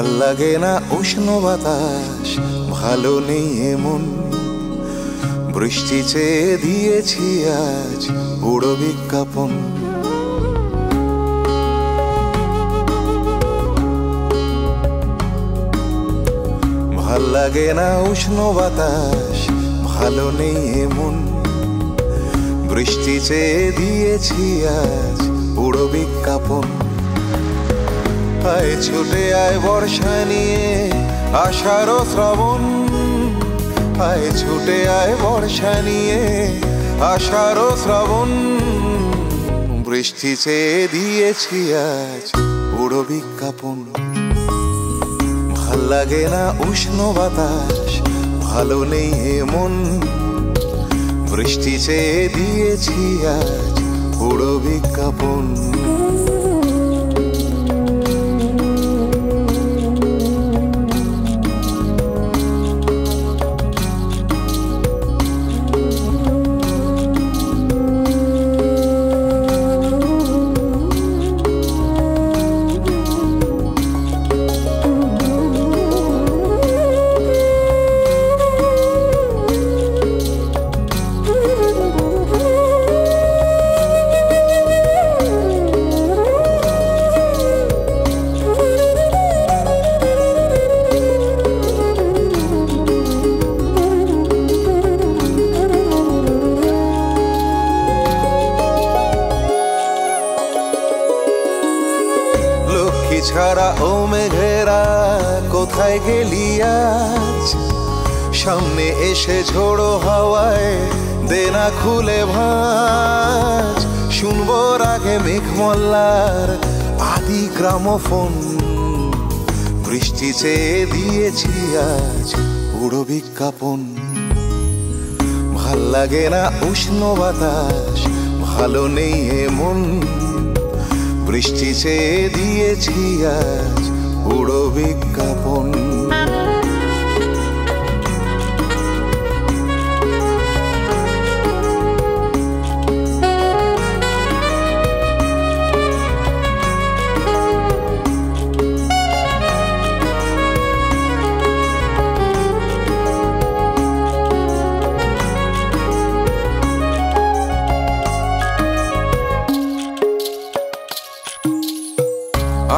ভালো লাগে না উষ্ণ বাতাস, ভালো নেই এমন। বৃষ্টি চেয়ে দিয়েছি আজ উড়ো বিজ্ঞাপন। ভালো লাগে না উষ্ণ বাতাস, ভালো নেই এমন। বৃষ্টি চেয়ে দিয়েছি আজ উড়ো বিজ্ঞাপন। আয় ছুটে আয় বর্ষা নিয়ে, আষাঢ় শ্রাবণ। আয় ছুটে আয় বর্ষা নিয়ে, আষাঢ় শ্রাবণ। বৃষ্টি চেয়ে দিয়েছি আজ উড়ো বিজ্ঞাপন। ভালো লাগে না উষ্ণ বাতাস, ভালো নেই এমন বৃষ্টি চেয়ে দিয়েছি আজ উড়ো বিজ্ঞাপন। ছাড়া ও মেঘেরা, কোথায় গেলি আজ? সামনে এসে ঝোড়ো হাওয়ায় দেনা খুলে ভাঁজ। শুনব রাগে মেঘ মল্লার আদি গ্রামোফোন। বৃষ্টি চেয়ে দিয়েছি আজ উড়ো বিজ্ঞাপন। ভালো লাগে না উষ্ণ বাতাস, ভালো নেই এমন বৃষ্টি চেয়ে দিয়েছি আজ উড়ো বিজ্ঞাপন।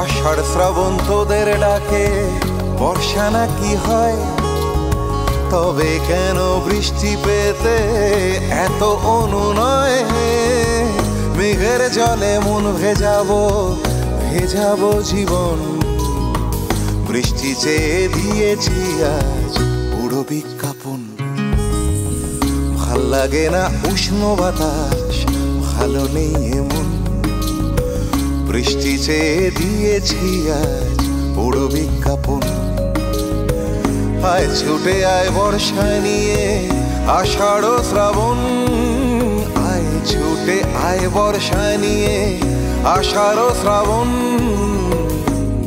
আষাঢ় শ্রাবণ তোদের ডাকে, বর্ষা না কি হয়? তবে কেন বৃষ্টি পেতে এত অনুনয়? মেঘের জলে মন ভেজাবো ভেজাবো জীবন। বৃষ্টি চেয়ে দিয়েছি আজ উড়ো বিজ্ঞাপন। ভালো লাগে না উষ্ণ বাতাস, ভালো নেই এমন বৃষ্টি চেয়ে দিয়েছি আজ উড়ো বিজ্ঞাপন। আয় ছুটে আয় বর্ষা নিয়ে আষাঢ় শ্রাবণ। আয় ছুটে আয় বর্ষা নিয়ে আষাঢ় শ্রাবণ।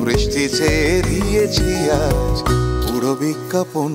বৃষ্টি চেয়ে দিয়েছি আজ উড়ো বিজ্ঞাপন।